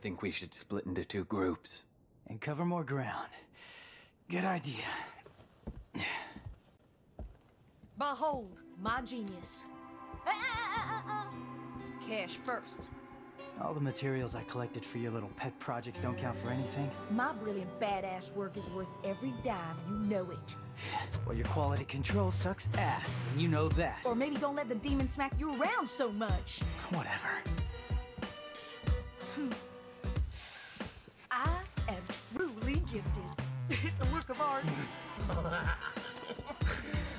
think we should split into two groups. And cover more ground. Good idea. Behold, my genius. Cash first. All the materials I collected for your little pet projects don't count for anything. My brilliant badass work is worth every dime, you know it. Well, your quality control sucks ass, and you know that. Or maybe don't let the demon smack you around so much. Whatever. Gifted. It's a work of art.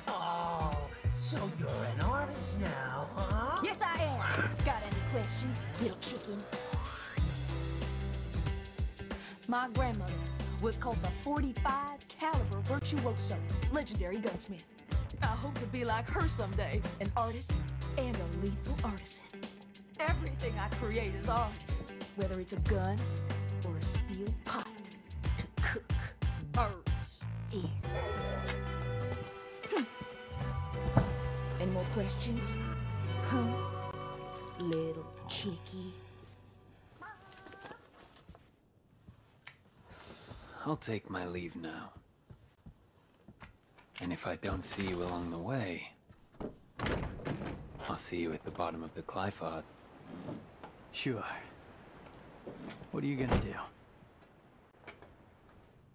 Oh, so you're an artist now, huh? yes, I am. Got any questions, little chicken? My grandmother was called the 45 caliber virtuoso, legendary gunsmith. I hope to be like her someday, an artist and a lethal artisan. Everything I create is art, whether it's a gun or a steel cook herbs in. Hmm. Any more questions? Huh? Little cheeky. I'll take my leave now. And if I don't see you along the way, I'll see you at the bottom of the Qliphoth. Sure. What are you gonna do?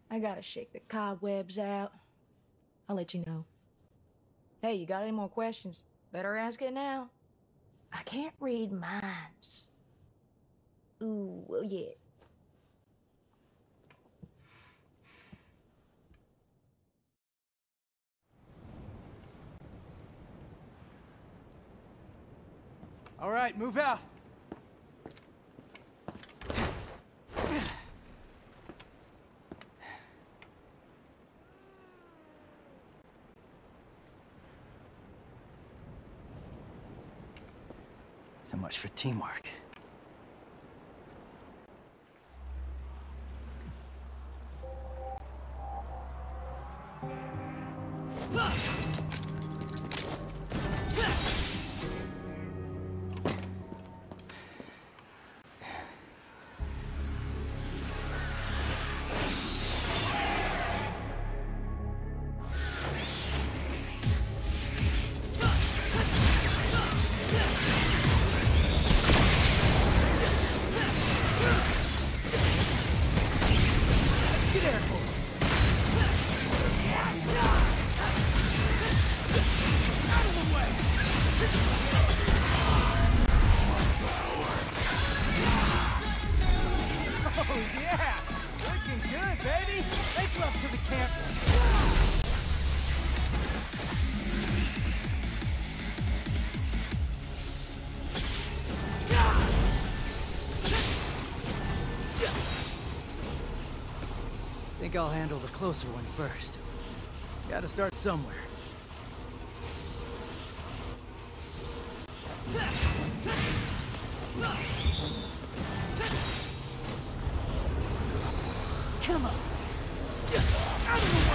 I gotta shake the cobwebs out. I'll let you know. Hey, you got any more questions? Better ask it now. I can't read minds. Ooh, well, yeah. All right, move out. So much for teamwork. Think I'll handle the closer one first. Gotta start somewhere. Come on! Out of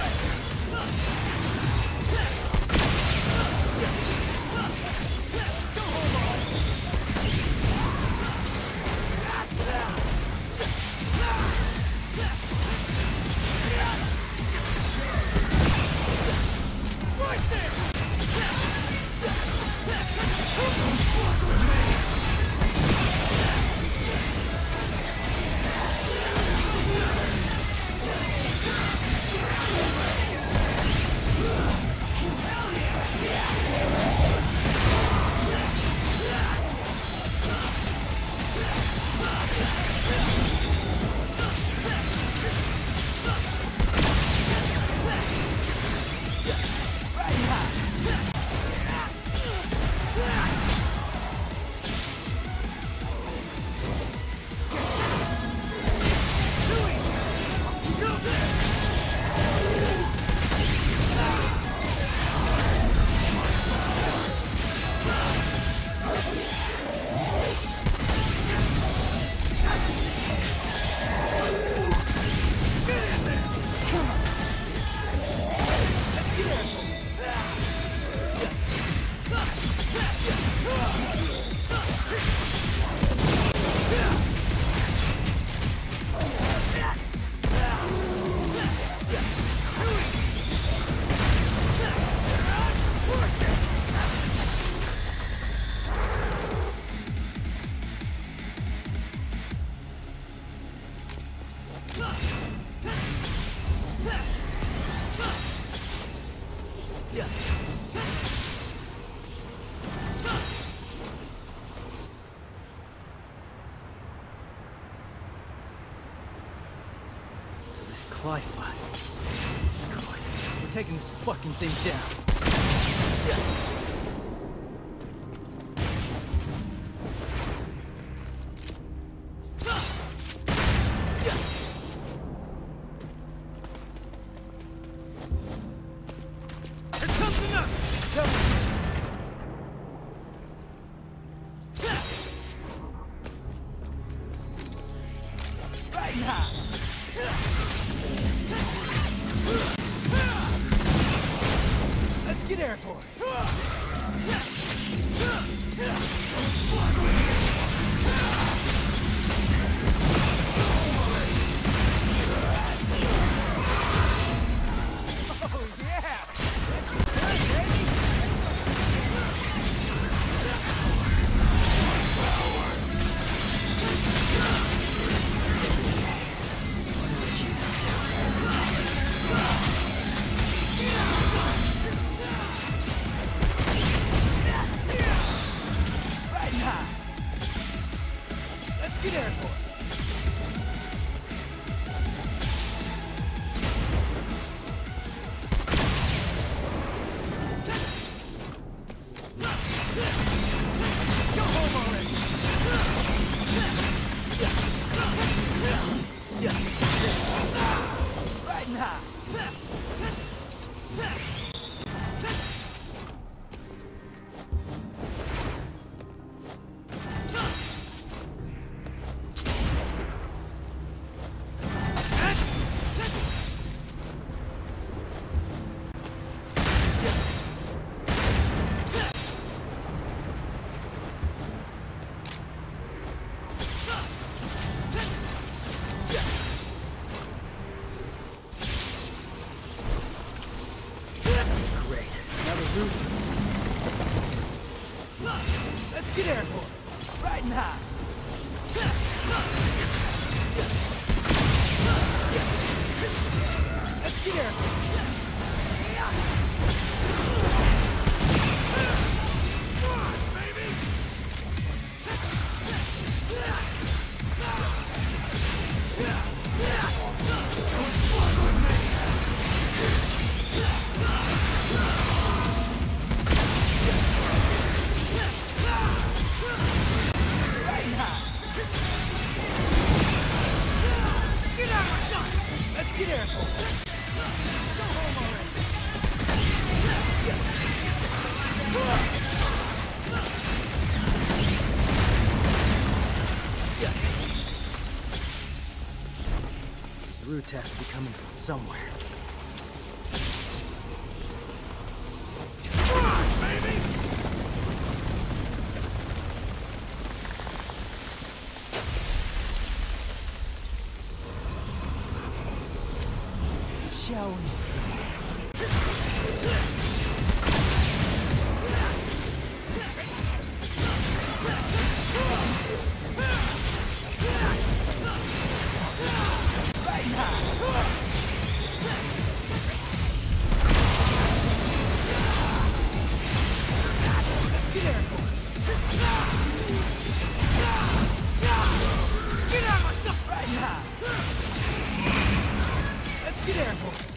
Clyphi. We're taking this fucking thing down. Yeah. here! The Rue has to be coming from somewhere. careful.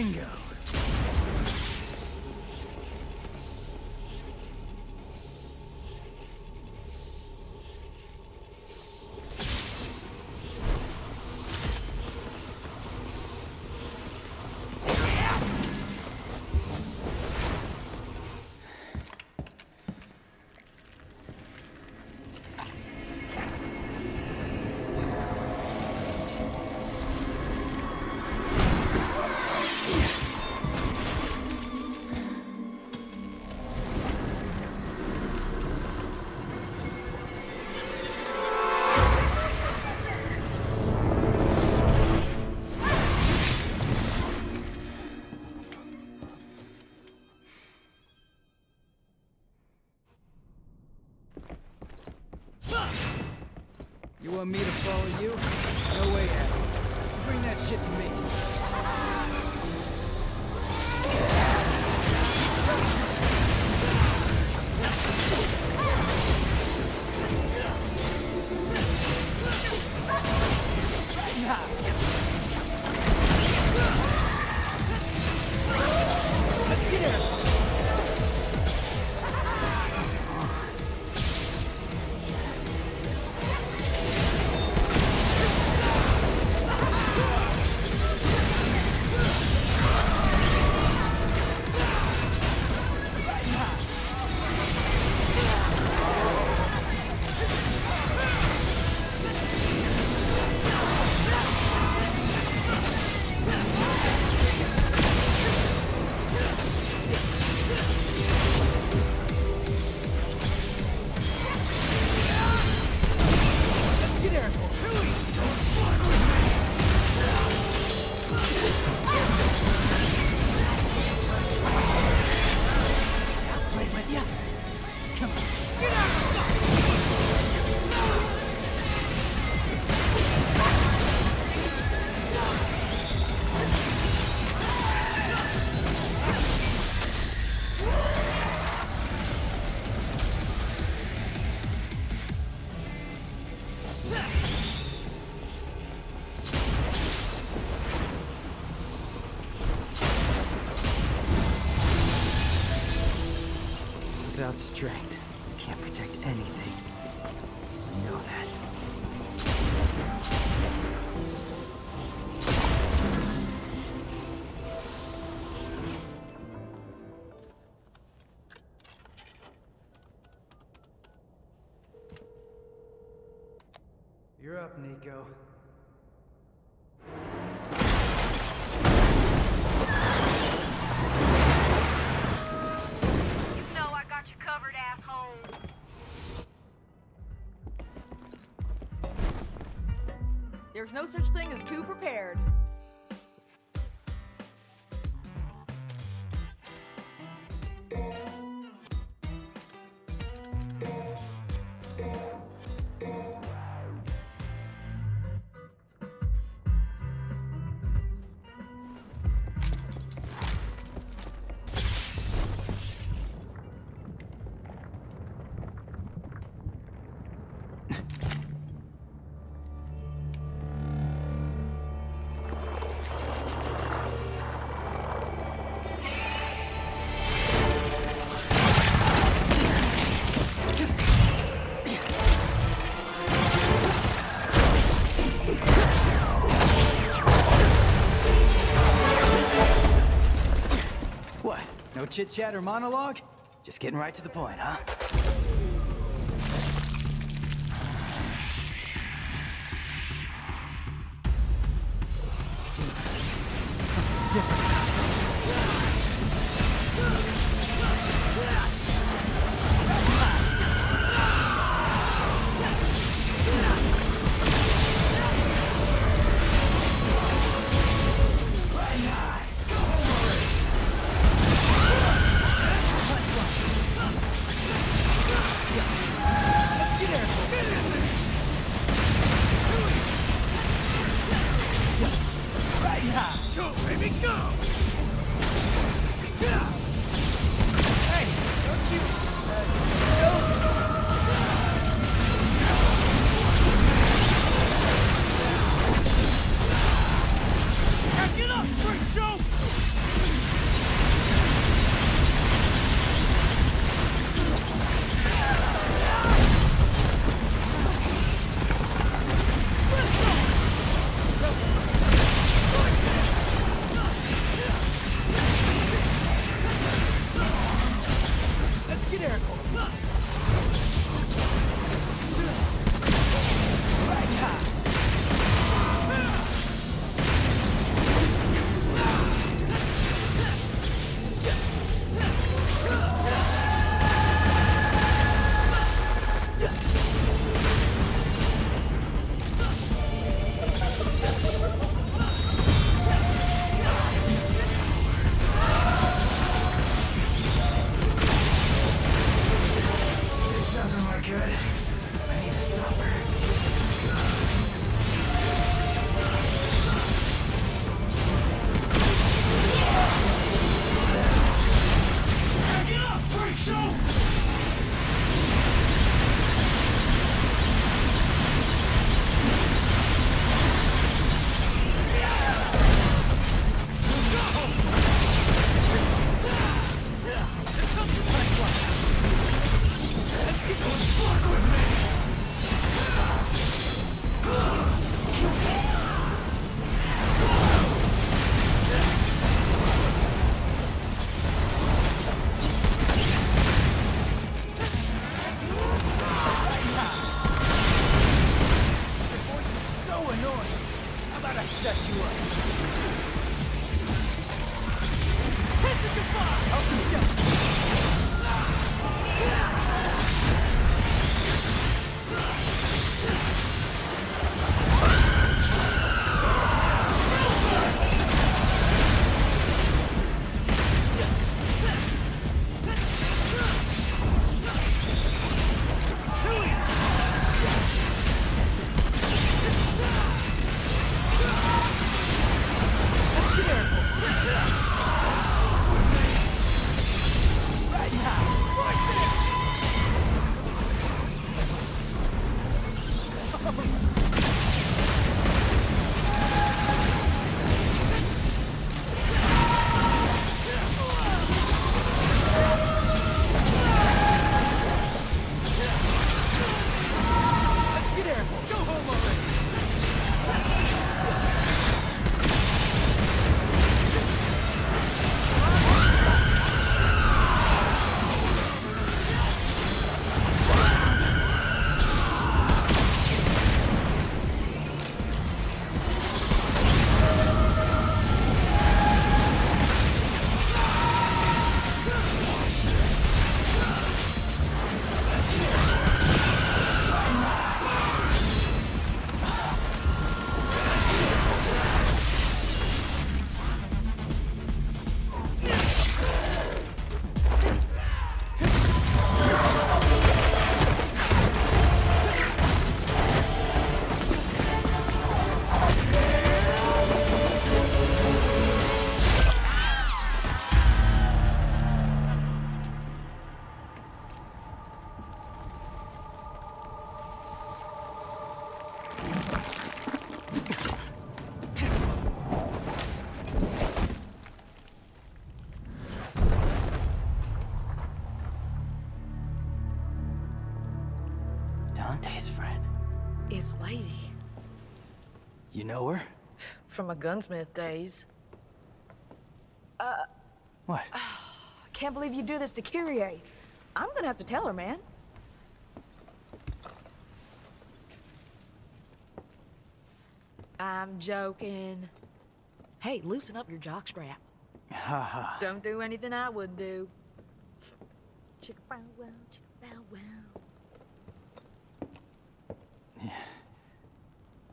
Bingo. You want me to follow you? No way, Abby. Bring that shit to me. Without strength, you can't protect anything. I know that. You're up, Nico. There's no such thing as too prepared. What? No chit chat or monologue? Just getting right to the point, huh? Let's know her? From my gunsmith days. Uh... What? I can't believe you do this to Kyrie. I'm gonna have to tell her, man. I'm joking. Hey, loosen up your jockstrap. Don't do anything I wouldn't do.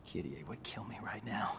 Kitty would kill me right now.